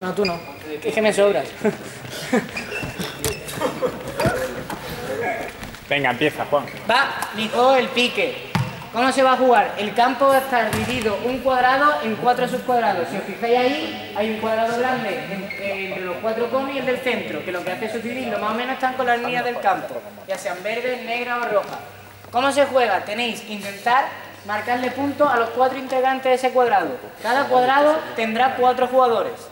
No, tú no. Es que me sobras. Venga, empieza, Juan. Va, dijo el pique. ¿Cómo se va a jugar? El campo va a estar dividido un cuadrado en cuatro subcuadrados. Si os fijáis ahí, hay un cuadrado grande entre los cuatro conos y el del centro, que lo que hace es subdividirlo. Más o menos están con las líneas del campo, ya sean verdes, negras o rojas. ¿Cómo se juega? Tenéis que intentar marcarle puntos a los cuatro integrantes de ese cuadrado. Cada cuadrado tendrá cuatro jugadores.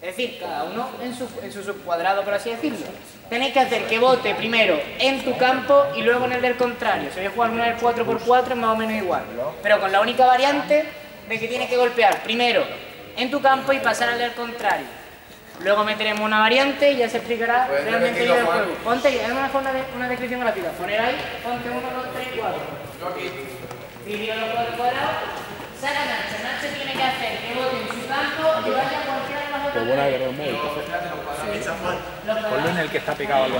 Es decir, cada uno en su, en su subcuadrado, por así decirlo. Tenéis que hacer que vote primero en tu campo y luego en el del contrario. Si voy a jugar una vez 4x4 es más o menos igual. Pero con la única variante de que tienes que golpear primero en tu campo y pasar al del contrario. Luego meteremos una variante y ya se explicará realmente bien el juego. Ponte, ahí, una, una, una descripción rápida. Poner ahí, ponte 1, 2, 3, 4. Dividido los cuatro cuadrados. Saca Nacho. Nacho tiene que hacer que vote en su campo y vaya a cualquiera de los otros. Pues buena que un médico. Ponlo en el que está pegado al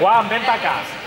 Juan, ven para acá.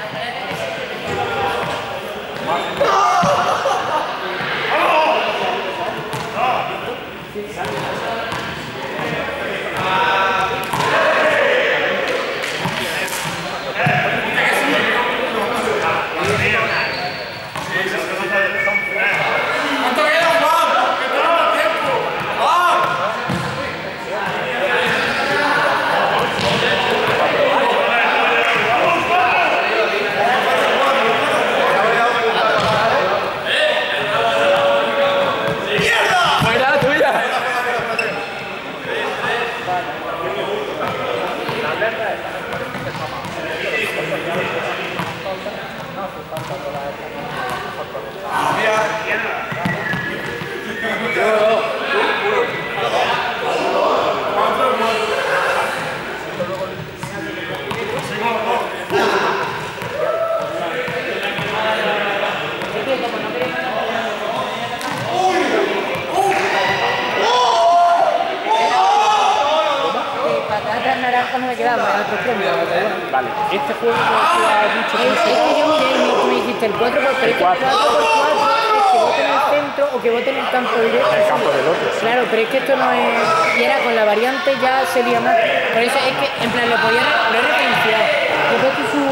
El 4 por 3 4 por 4 es que voten centro o que voten en el campo directo. el campo del otro. Claro, pero es que esto no es. Y era con la variante ya sería más. Por eso es que, en plan, lo podía lo he referenciado. Yo creo que su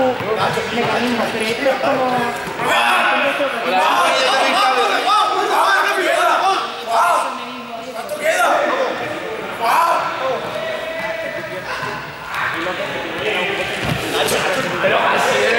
mecanismo, pero esto es como. ¡Tiene la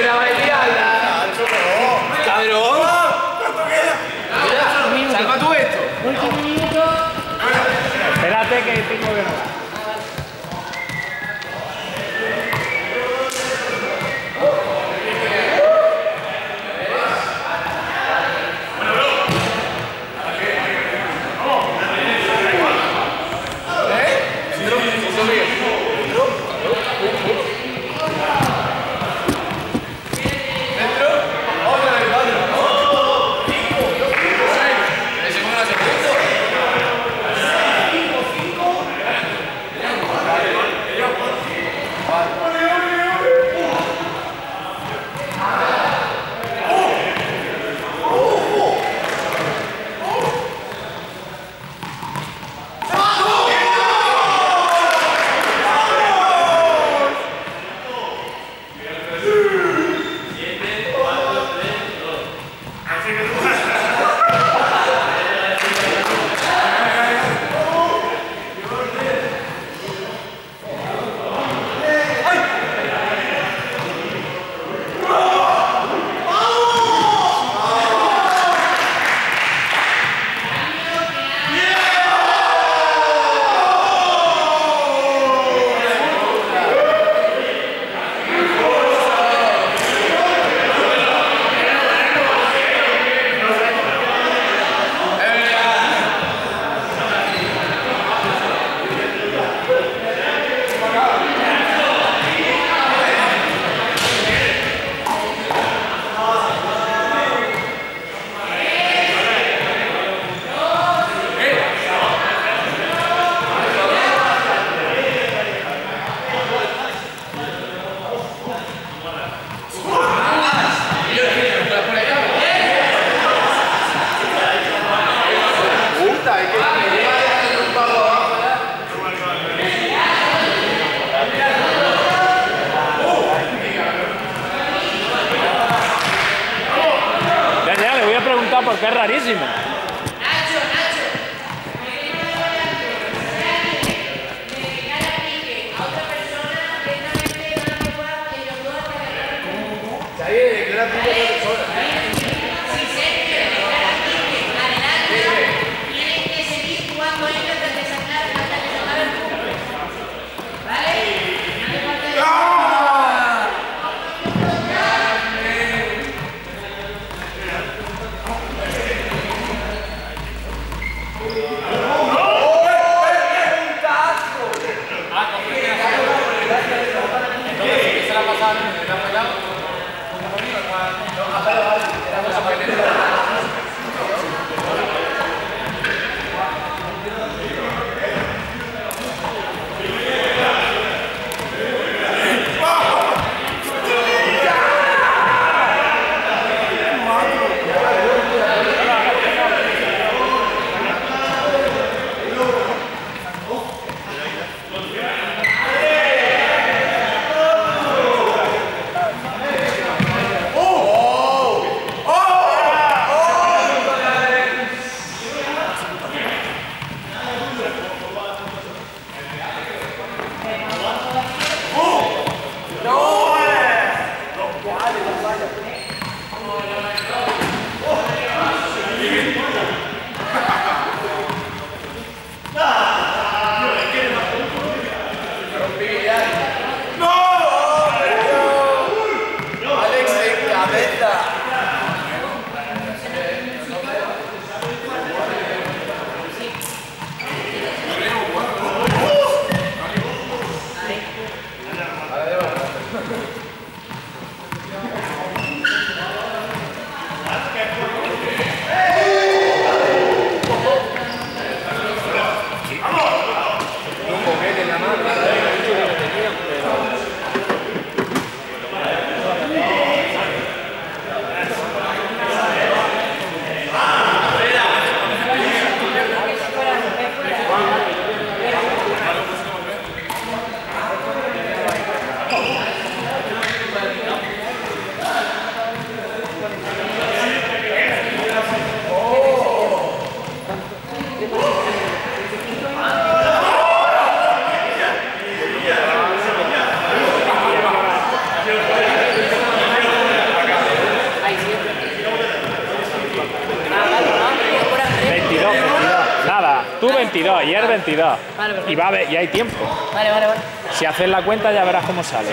22 y el 22. Vale, perfecto. Y, va a haber- y hay tiempo. Vale, vale, vale. Si haces la cuenta ya verás cómo sale.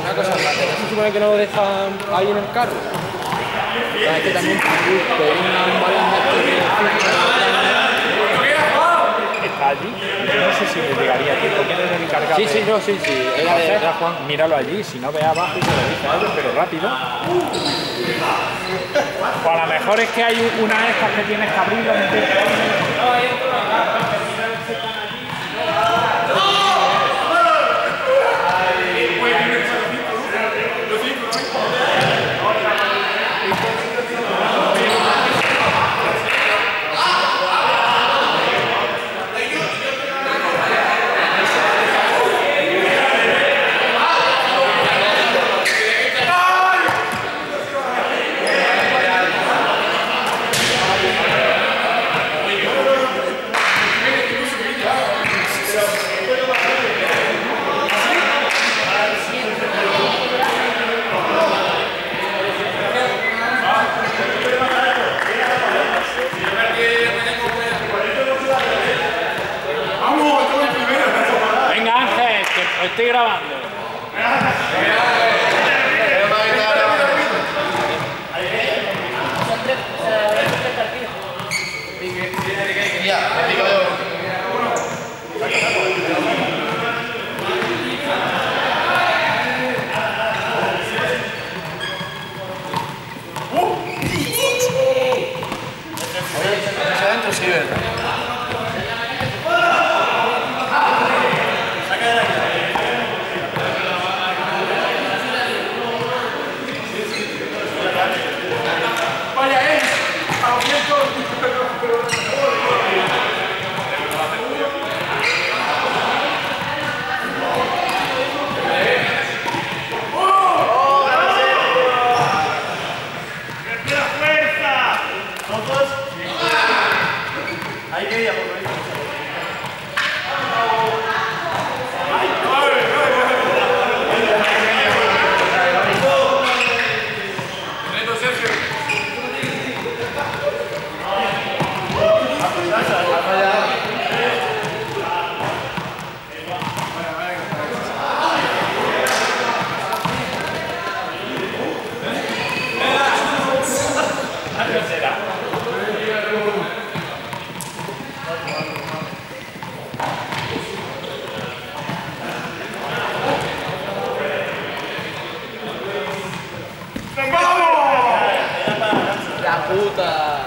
Una cosa, ¿no se supone que no lo dejan ahí en el carro? ¿Sabes que también balón de estos Está allí. Yo no sé si le llegaría tiempo. ¿Quién es el encargado? Sí, sí, no, sí, sí. Era de Entonces, era Juan. míralo allí, si no ve abajo y se lo dice a ellos, pero rápido. O a lo mejor es que hay una de estas que tienes que abrirlo, meter. Venga Ángel, que estoy grabando. ¡Vamos! Da puta.